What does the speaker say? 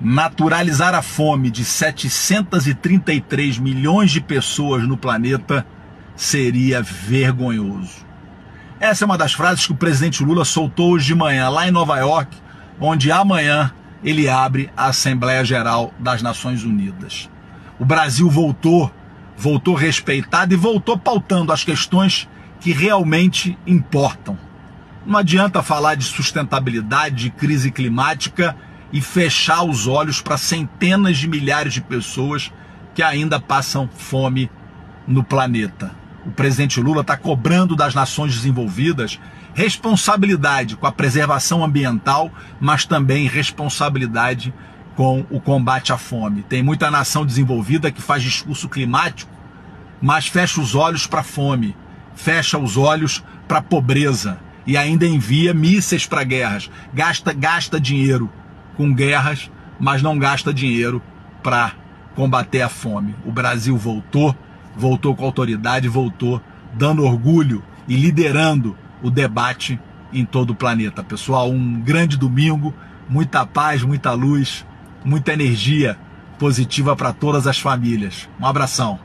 naturalizar a fome de 733 milhões de pessoas no planeta seria vergonhoso. Essa é uma das frases que o presidente Lula soltou hoje de manhã, lá em Nova York, onde amanhã ele abre a Assembleia Geral das Nações Unidas. O Brasil voltou, voltou respeitado e voltou pautando as questões que realmente importam. Não adianta falar de sustentabilidade, de crise climática e fechar os olhos para centenas de milhares de pessoas que ainda passam fome no planeta. O presidente Lula está cobrando das nações desenvolvidas responsabilidade com a preservação ambiental, mas também responsabilidade com o combate à fome. Tem muita nação desenvolvida que faz discurso climático, mas fecha os olhos para a fome, fecha os olhos para a pobreza e ainda envia mísseis para guerras, gasta gasta dinheiro com guerras, mas não gasta dinheiro para combater a fome. O Brasil voltou, voltou com autoridade, voltou dando orgulho e liderando o debate em todo o planeta. Pessoal, um grande domingo, muita paz, muita luz, muita energia positiva para todas as famílias. Um abração.